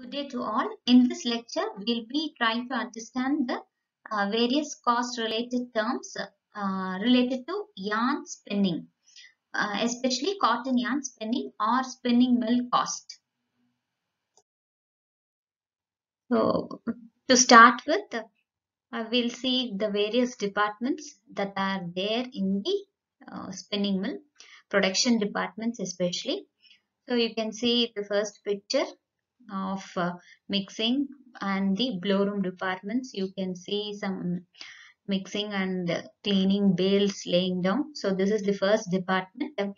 Good day to all. In this lecture, we'll be trying to understand the uh, various cost related terms uh, related to yarn spinning, uh, especially cotton yarn spinning or spinning mill cost. So, to start with, uh, we'll see the various departments that are there in the uh, spinning mill, production departments especially. So, you can see the first picture of uh, mixing and the blow room departments. You can see some mixing and cleaning bales laying down. So this is the first department. Uh,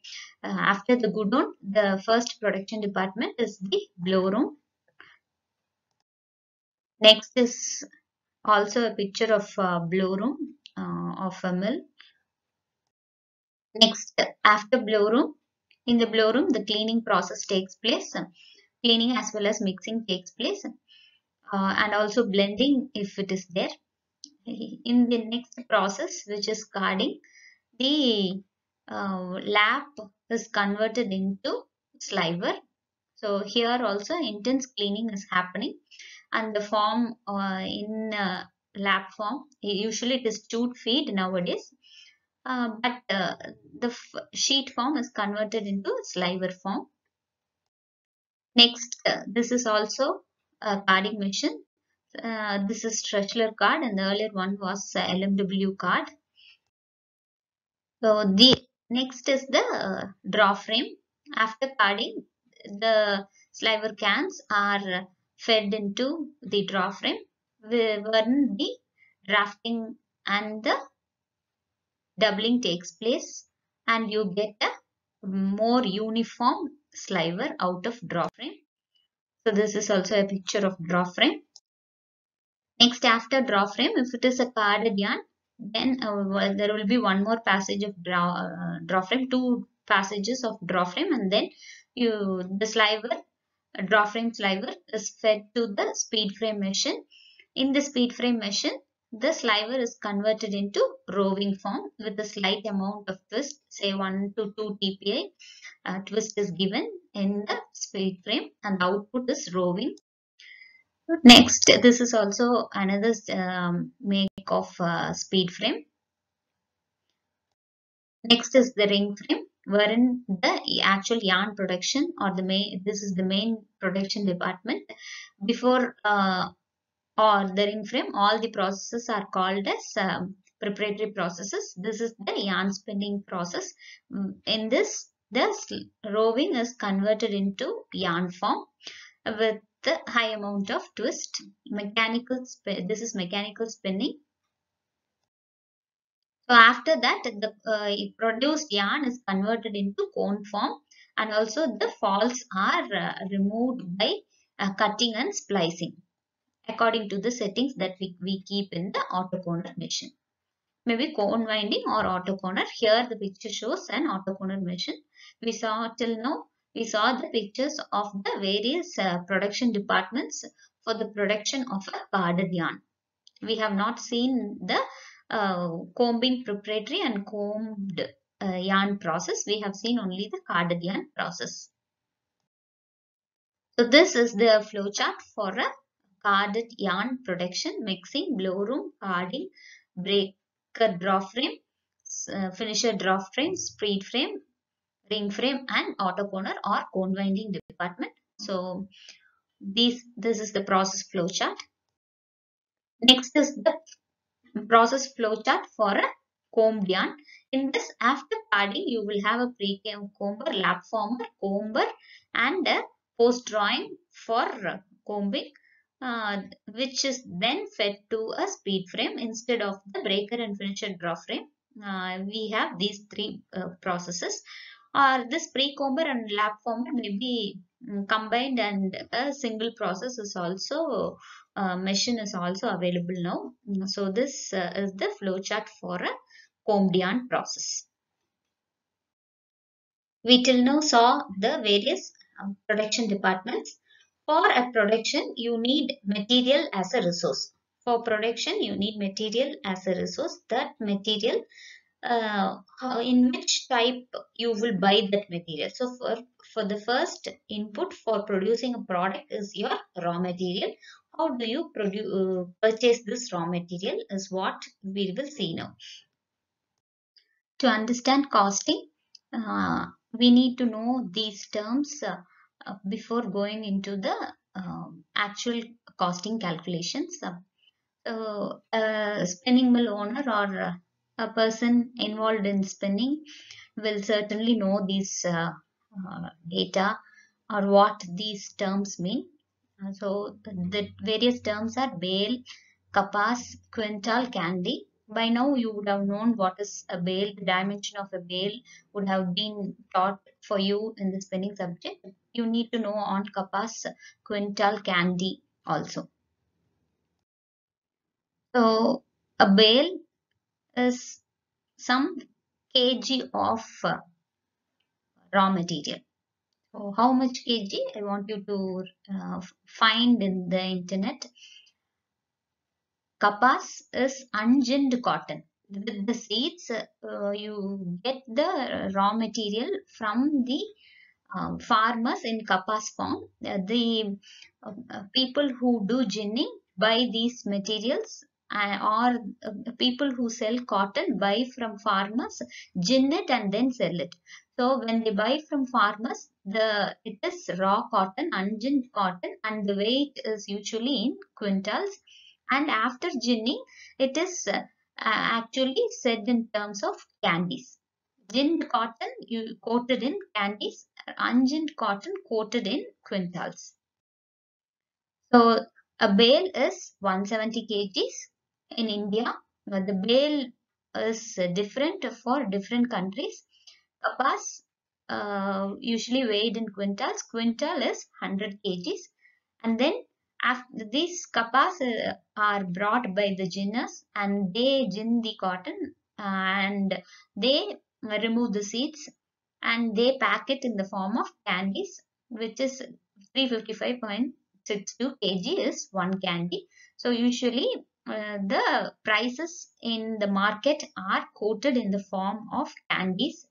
after the godown the first production department is the blow room. Next is also a picture of blow room uh, of a mill. Next after blow room in the blow room the cleaning process takes place cleaning as well as mixing takes place uh, and also blending if it is there. In the next process which is carding, the uh, lap is converted into sliver. So here also intense cleaning is happening and the form uh, in lap form, usually it is chute feed nowadays. but the sheet form is converted into sliver form Next, uh, this is also a carding machine. Uh, this is Trützschler card and the earlier one was uh, LMW card. So the next is the draw frame. After carding, the sliver cans are fed into the draw frame wherein the drafting and the doubling takes place and you get a more uniform sliver out of draw frame. So this is also a picture of draw frame. Next after draw frame, if it is a carded yarn, then uh, well, there will be one more passage of draw, uh, draw frame, two passages of draw frame and then you the sliver, draw frame sliver is fed to the speed frame machine. In the speed frame machine, the sliver is converted into roving form with a slight amount of twist, say 1 to 2 TPI uh, twist is given in the speed frame and the output is roving. Next, this is also another um, make of uh, speed frame. Next is the ring frame wherein the actual yarn production or the main, this is the main production department. Before uh, or the ring frame, all the processes are called as um, preparatory processes. This is the yarn spinning process. In this, the roving is converted into yarn form with the high amount of twist. Mechanical spin, this is mechanical spinning. So after that, the uh, produced yarn is converted into cone form and also the faults are uh, removed by uh, cutting and splicing according to the settings that we, we keep in the autoconer machine. Maybe cone winding or autoconer. Here the picture shows an autoconer machine. We saw till now, we saw the pictures of the various uh, production departments for the production of a carded yarn. We have not seen the uh, combing preparatory and combed uh, yarn process. We have seen only the carded yarn process. So this is the flowchart for a carded yarn production, mixing, blow room, carding, breaker draw frame, uh, finisher draw frame, speed frame, ring frame and autoconer or cone winding department. So these this is the process flow chart. Next is the process flow chart for a combed yarn. In this after carding you will have a pre-comber, lap former, comber and a post drawing for combing uh, which is then fed to a speed frame instead of the breaker and finisher draw frame. Uh, we have these three uh, processes or this pre-comber and lap former may be combined and a single process is also uh, machine is also available now. So this uh, is the flowchart for a combed yarn process. We till now saw the various production departments. For a production, you need material as a resource. For production, you need material as a resource. That material uh, in which type you will buy that material. So for, for the first input for producing a product is your raw material. How do you produce, uh, purchase this raw material is what we will see now. To understand costing, uh, we need to know these terms uh, uh, before going into the um, actual costing calculations. Uh, a spinning mill owner or a person involved in spinning will certainly know these uh, uh, data or what these terms mean. Uh, so the various terms are bale, kapas, quintal, candy. By now you would have known what is a bale, the dimension of a bale would have been taught for you in the spinning subject. You need to know on kapas, quintal, candy also. So a bale is some kg of raw material. So how much kg I want you to uh, find in the internet. Kapas is unginned cotton. With the seeds, uh, you get the raw material from the um, farmers in kapas farm. Uh, the uh, people who do ginning buy these materials or uh, people who sell cotton buy from farmers, gin it and then sell it. So when they buy from farmers, the it is raw cotton, unginned cotton, and the weight is usually in quintals. And after ginning, it is uh, actually said in terms of candies. Ginned cotton you coated in candies, unginned cotton coated in quintals. So a bale is 170 kgs in India. The bale is different for different countries. Kapas uh, usually weighed in quintals. Quintal is 100 kgs. And then after these kapas uh, are brought by the ginners and they gin the cotton and they remove the seeds and they pack it in the form of candies which is 355.62 kg is one candy. So usually uh, the prices in the market are quoted in the form of candies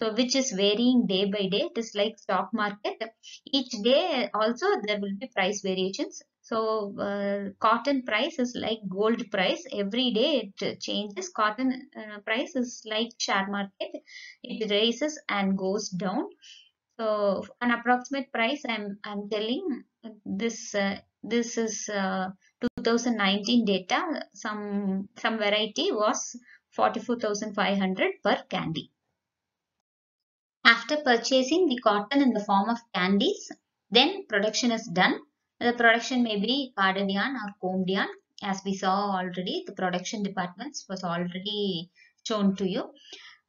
so which is varying day by day. It is like stock market. Each day also there will be price variations so uh, cotton price is like gold price. Every day it changes. Cotton uh, price is like share market. It rises and goes down. So an approximate price i'm i'm telling this uh, this is uh, 2019 data. Some some variety was 44500 per candy. After purchasing the cotton in the form of candies, then production is done. The production may be carded yarn or combed yarn. As we saw already, the production departments was already shown to you.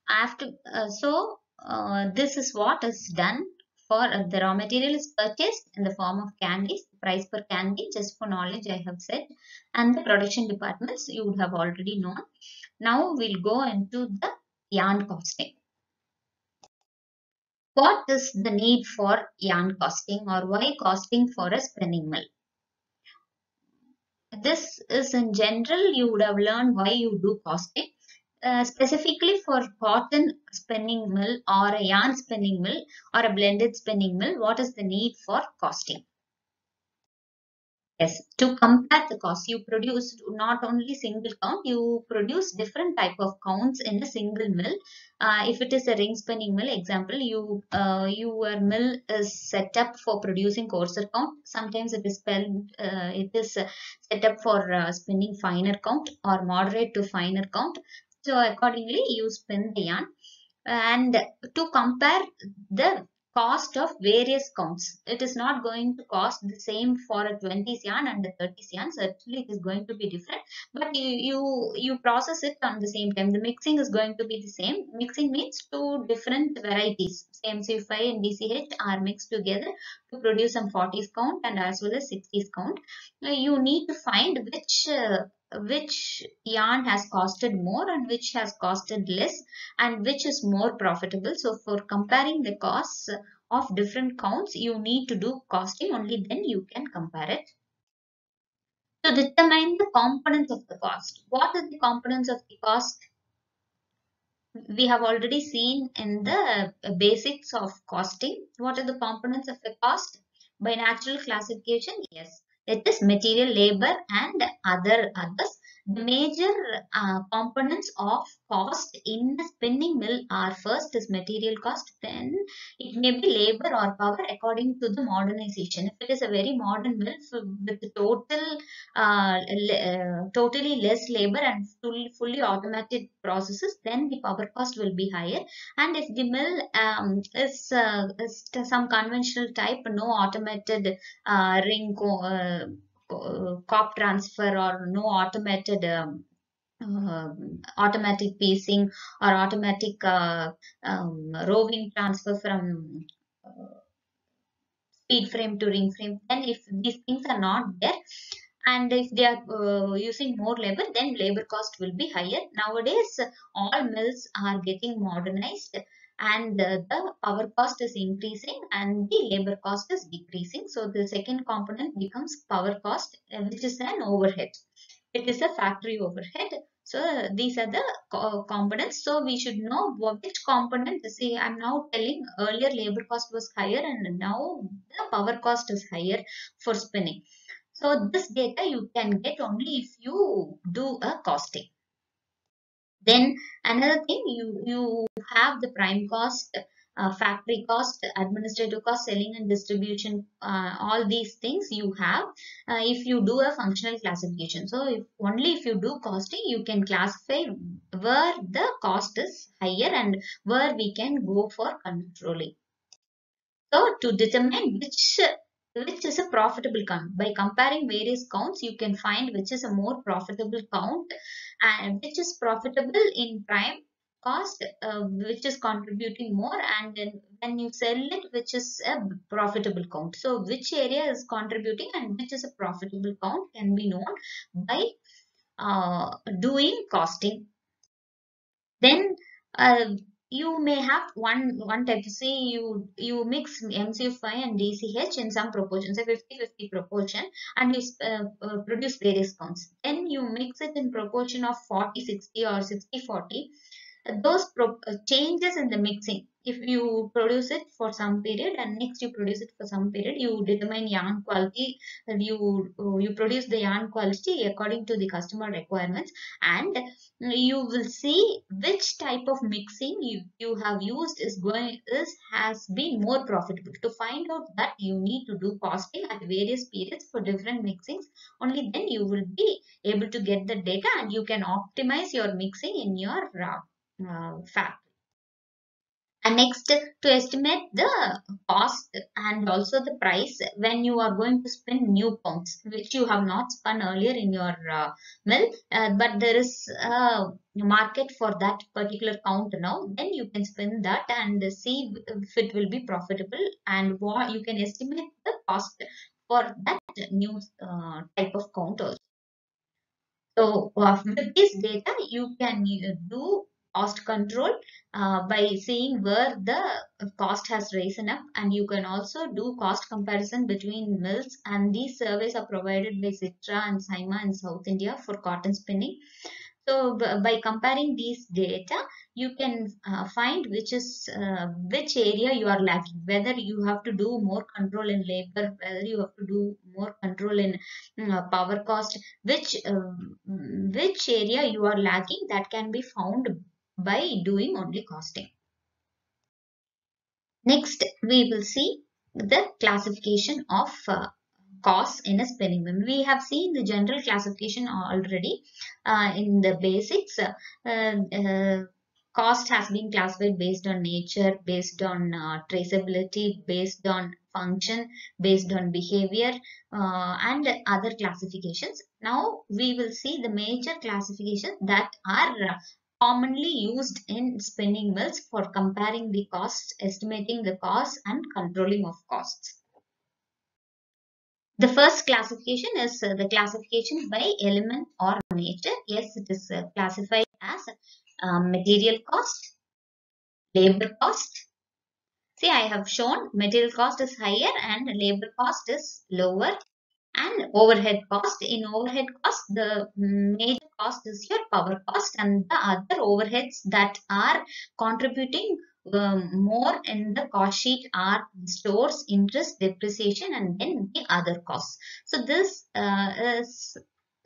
After uh, So, uh, this is what is done for uh, the raw material is purchased in the form of candies. Price per candy, just for knowledge, I have said. And the production departments you would have already known. Now, we'll go into the yarn costing what is the need for yarn costing or why costing for a spinning mill? This is in general, you would have learned why you do costing. Uh, specifically for cotton spinning mill or a yarn spinning mill or a blended spinning mill, what is the need for costing? Yes, to compare the cost, you produce not only single count, you produce different type of counts in a single mill. Uh, if it is a ring spinning mill, example, you uh, your mill is set up for producing coarser count. Sometimes it is spelled, uh, it is set up for uh, spinning finer count or moderate to finer count. So accordingly, you spin the yarn. And to compare the cost of various counts. It is not going to cost the same for a 20 yarn and a 30 yarn. Certainly it is going to be different. But you, you, you process it on the same time. The mixing is going to be the same. Mixing means two different varieties. MC5 and DCH are mixed together to produce some 40s count and as well as 60s count. Now You need to find which uh, which yarn has costed more and which has costed less and which is more profitable. So for comparing the costs of different counts, you need to do costing only then you can compare it. To determine the components of the cost. What are the components of the cost? We have already seen in the uh, basics of costing. What are the components of a cost? By natural classification, yes, it is material, labor and other others. The major uh, components of cost in the spinning mill are first is material cost, then it may be labor or power according to the modernization. If it is a very modern mill with total, uh, uh, totally less labor and fully, fully automated processes, then the power cost will be higher. And if the mill um, is, uh, is some conventional type, no automated uh, ring cop transfer or no automated um, uh, automatic piecing or automatic uh, um, roving transfer from uh, speed frame to ring frame then if these things are not there and if they are uh, using more labor then labor cost will be higher. Nowadays all mills are getting modernized and the power cost is increasing and the labor cost is decreasing. So the second component becomes power cost, which is an overhead. It is a factory overhead. So these are the co components. So we should know which component. See, I'm now telling earlier labor cost was higher and now the power cost is higher for spinning. So this data you can get only if you do a costing. Then another thing, you, you have the prime cost, uh, factory cost, administrative cost, selling and distribution, uh, all these things you have uh, if you do a functional classification. So if only if you do costing, you can classify where the cost is higher and where we can go for controlling. So to determine which which is a profitable count. By comparing various counts, you can find which is a more profitable count and which is profitable in prime cost, uh, which is contributing more and then when you sell it, which is a profitable count. So which area is contributing and which is a profitable count can be known by uh, doing costing. Then uh, you may have one one type say you you mix MC5 and DCH in some proportion say 50-50 proportion and you uh, uh, produce various counts then you mix it in proportion of 40-60 or 60-40 those uh, changes in the mixing if you produce it for some period and next you produce it for some period you determine yarn quality you uh, you produce the yarn quality according to the customer requirements. And you will see which type of mixing you, you have used is going is has been more profitable. To find out that you need to do costing at various periods for different mixings. Only then you will be able to get the data and you can optimize your mixing in your uh, uh, factory. And next, to estimate the cost and also the price when you are going to spin new pumps, which you have not spun earlier in your uh, mill, uh, but there is a market for that particular count now, then you can spin that and see if it will be profitable and what you can estimate the cost for that new uh, type of count also. So uh, with this data, you can uh, do cost control uh, by seeing where the cost has risen up and you can also do cost comparison between mills and these surveys are provided by SITRA and SIMA in South India for cotton spinning. So by comparing these data, you can uh, find which is uh, which area you are lacking. Whether you have to do more control in labor, whether you have to do more control in uh, power cost, which um, which area you are lacking that can be found by doing only costing. Next, we will see the classification of uh, costs in a spinning mill. We have seen the general classification already uh, in the basics. Uh, uh cost has been classified based on nature, based on uh, traceability, based on function, based on behavior uh, and other classifications. Now we will see the major classifications that are commonly used in spinning mills for comparing the costs, estimating the costs and controlling of costs. The first classification is uh, the classification by element or nature. Yes, it is uh, classified as um, material cost, labor cost. See, I have shown material cost is higher and labor cost is lower and overhead cost. In overhead cost, the major cost is your power cost and the other overheads that are contributing um, more in the cost sheet are stores, interest, depreciation and then the other costs. So this uh, is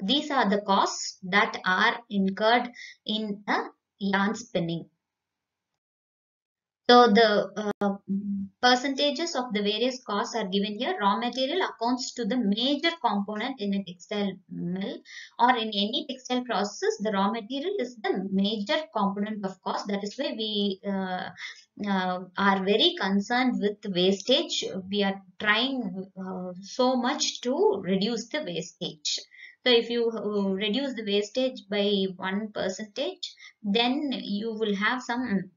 these are the costs that are incurred in a yarn spinning. So the uh, percentages of the various costs are given here. Raw material accounts to the major component in a textile mill or in any textile process. The raw material is the major component of cost. That is why we uh, uh, are very concerned with wastage. We are trying uh, so much to reduce the wastage. So if you uh, reduce the wastage by one percentage, then you will have some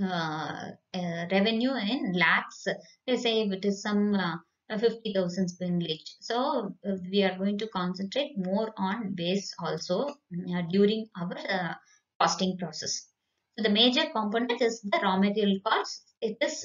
uh, uh, revenue in lakhs. Let's say if it is some uh, 50,000 spindlage. So uh, we are going to concentrate more on waste also uh, during our costing process. So the major component is the raw material cost. It is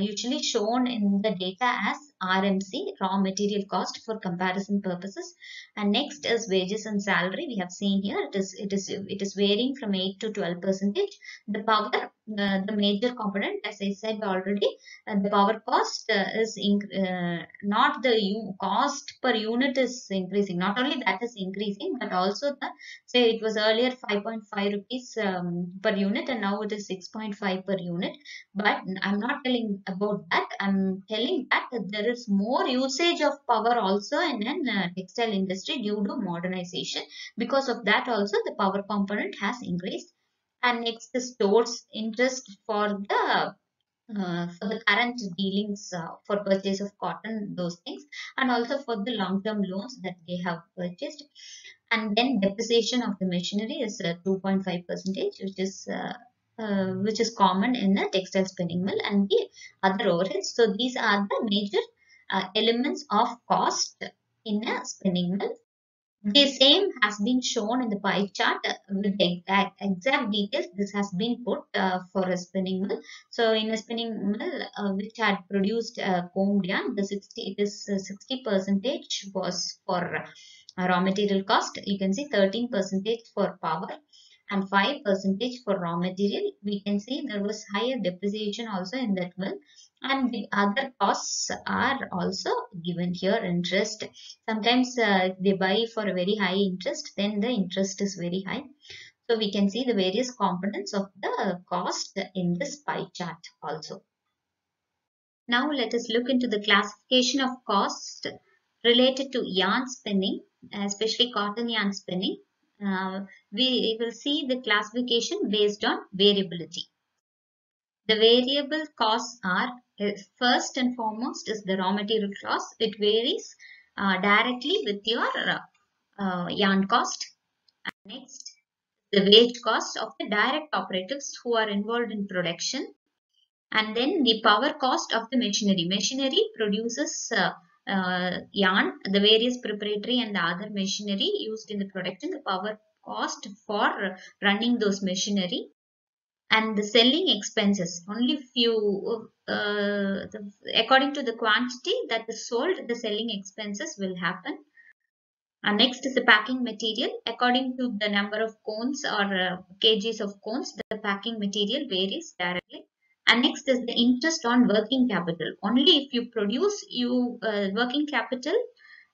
usually shown in the data as RMC, raw material cost for comparison purposes. And next is wages and salary. We have seen here it is it is it is varying from 8 to 12 percentage. The power, uh, the major component, as I said already, uh, the power cost uh, is uh, not the cost per unit is increasing. Not only that is increasing, but also the say it was earlier 5.5 rupees um, per unit, and now it is 6.5 per unit. But I'm not telling about that. I'm telling that there is more usage of power also in an uh, textile industry due to modernization. Because of that also the power component has increased. And next the stores interest for the uh, for the current dealings uh, for purchase of cotton, those things, and also for the long-term loans that they have purchased. And then depreciation of the machinery is 2.5 percentage, which is uh, uh, which is common in the textile spinning mill and the other overheads. So these are the major uh, elements of cost in a spinning mill. The same has been shown in the pie chart with the exact details. This has been put uh, for a spinning mill. So in a spinning mill uh, which had produced uh, combed yarn, the 60 this 60 percentage was for raw material cost. You can see 13 percentage for power and 5 percentage for raw material. We can see there was higher depreciation also in that mill and the other costs are also given here interest. Sometimes uh, they buy for a very high interest then the interest is very high. So we can see the various components of the cost in this pie chart also. Now let us look into the classification of cost related to yarn spinning especially cotton yarn spinning uh, we will see the classification based on variability the variable costs are first and foremost is the raw material cost. It varies uh, directly with your uh, yarn cost. And next, the wage cost of the direct operatives who are involved in production. And then the power cost of the machinery. Machinery produces uh, uh, yarn, the various preparatory and the other machinery used in the production, the power cost for running those machinery and the selling expenses. Only few uh, the, according to the quantity that is sold the selling expenses will happen. And next is the packing material. According to the number of cones or uh, kgs of cones the packing material varies directly and next is the interest on working capital. Only if you produce you uh, working capital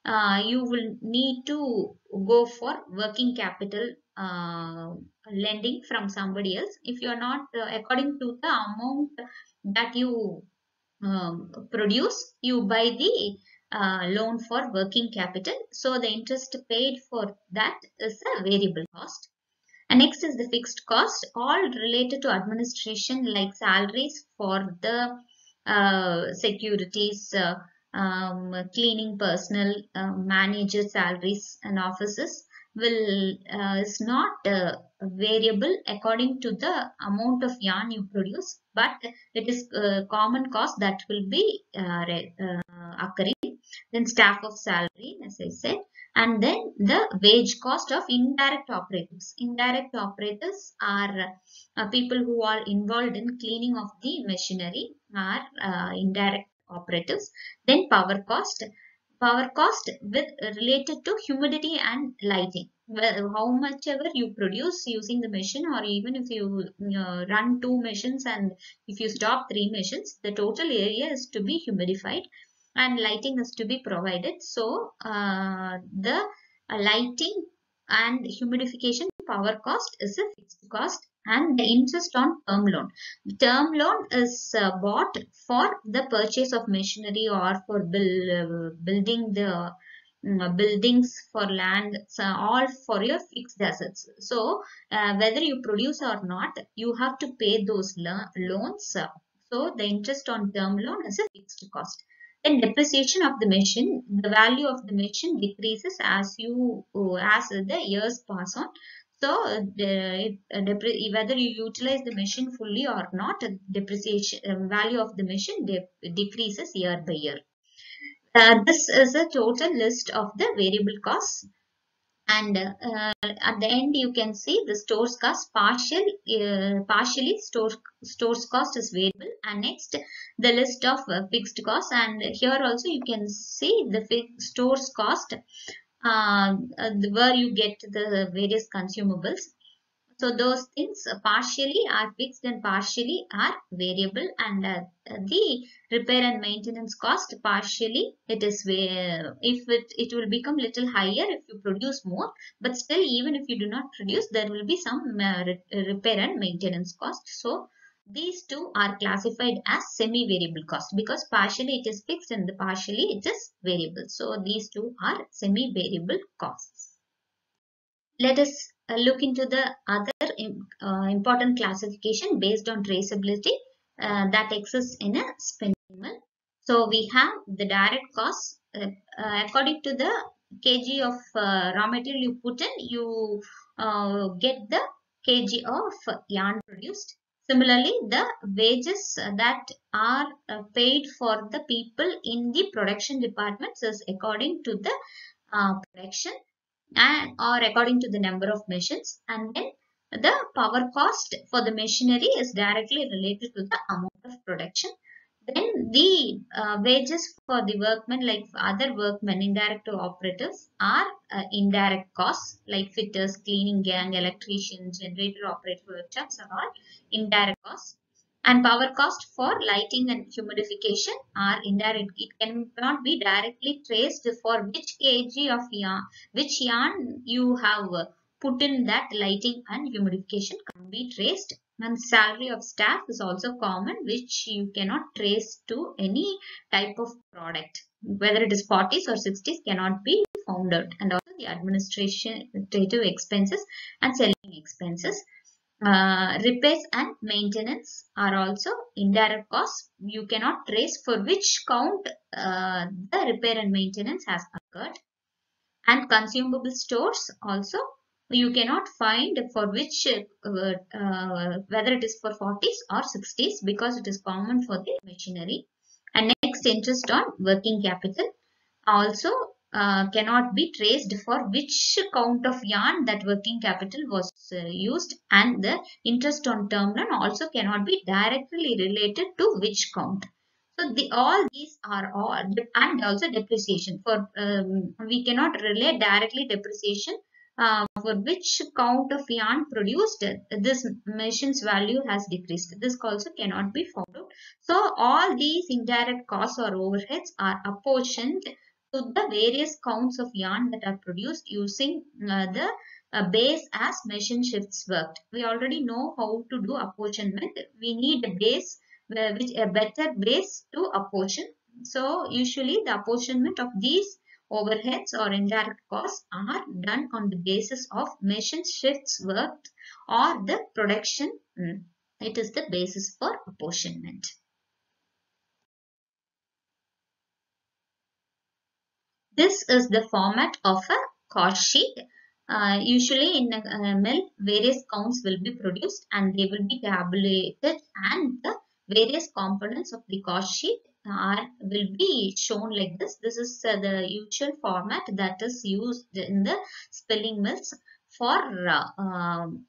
uh, you will need to go for working capital uh, lending from somebody else. If you are not uh, according to the amount that you um, produce you buy the uh, loan for working capital. So the interest paid for that is a variable cost and next is the fixed cost all related to administration like salaries for the uh, securities uh, um, cleaning personnel uh, manager salaries and offices will uh, is not uh, variable according to the amount of yarn you produce but it is uh, common cost that will be occurring. Then staff of salary as i said and then the wage cost of indirect operators. Indirect operators are uh, people who are involved in cleaning of the machinery are indirect operatives then power cost. Power cost with related to humidity and lighting. Well, how much ever you produce using the machine or even if you uh, run two machines and if you stop three machines, the total area is to be humidified and lighting is to be provided. So, uh, the uh, lighting and humidification power cost is a fixed cost and the interest on term loan. Term loan is uh, bought for the purchase of machinery or for uh, building the um, buildings for land, so all for your fixed assets. So, uh, whether you produce or not, you have to pay those lo loans. So, the interest on term loan is a fixed cost. Then depreciation of the machine, the value of the machine decreases as you as the years pass on. So, the, whether you utilize the machine fully or not, depreciation uh, value of the machine decreases year by year. Uh, this is a total list of the variable costs and uh, at the end you can see the stores cost partial uh, partially store stores cost is variable. And next the list of uh, fixed costs. And here also you can see the stores cost uh, where you get the various consumables so those things partially are fixed and partially are variable and uh, the repair and maintenance cost partially it is if it, it will become little higher if you produce more but still even if you do not produce there will be some uh, repair and maintenance cost. So these two are classified as semi-variable cost because partially it is fixed and the partially it is variable. So these two are semi-variable costs. Let us uh, look into the other uh, important classification based on traceability uh, that exists in a spinning mill. So we have the direct costs uh, uh, according to the kg of uh, raw material you put in you get the kg of yarn produced. Similarly, the wages that are paid for the people in the production departments is according to the production and or according to the number of machines. And then the power cost for the machinery is directly related to the amount of production. Then the uh, wages for the workmen like other workmen indirect to operatives are uh, indirect costs like fitters cleaning gang electricians generator operator workshops are all indirect costs and power cost for lighting and humidification are indirect. It cannot be directly traced for which kg of yarn, which yarn you have put in that lighting and humidification can be traced. And salary of staff is also common which you cannot trace to any type of product. Whether it is 40s or 60s cannot be found out. And also the administrative expenses and selling expenses uh, repairs and maintenance are also indirect costs. You cannot trace for which count uh, the repair and maintenance has occurred. And consumable stores also you cannot find for which uh, uh whether it is for 40s or 60s because it is common for the machinery. And next interest on working capital also uh, cannot be traced for which count of yarn that working capital was uh, used and the interest on term loan also cannot be directly related to which count. So the, all these are all and also depreciation for um, we cannot relate directly depreciation uh, for which count of yarn produced this machine's value has decreased. This also cannot be found. So all these indirect costs or overheads are apportioned to the various counts of yarn that are produced using uh, the uh, base as machine shifts worked. We already know how to do apportionment. We need a base, uh, which a better base to apportion. So usually the apportionment of these overheads or indirect costs are done on the basis of machine shifts worked or the production. Mm, it is the basis for apportionment. This is the format of a cost sheet. Uh, usually in a, a mill, various counts will be produced and they will be tabulated and the various components of the cost sheet are will be shown like this. This is uh, the usual format that is used in the spinning mills for uh, um,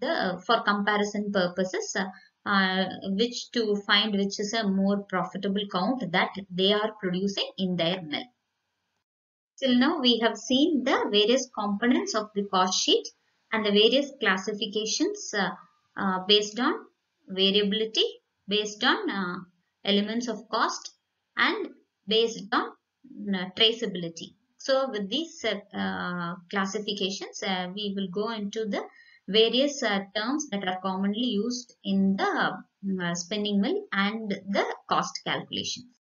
the for comparison purposes. Uh, which to find which is a more profitable count that they are producing in their mill. Till now we have seen the various components of the cost sheet and the various classifications uh, uh, based on variability, based on uh, elements of cost and based on uh, traceability. So with these uh, classifications, uh, we will go into the various terms that are commonly used in the spinning mill and the cost calculations.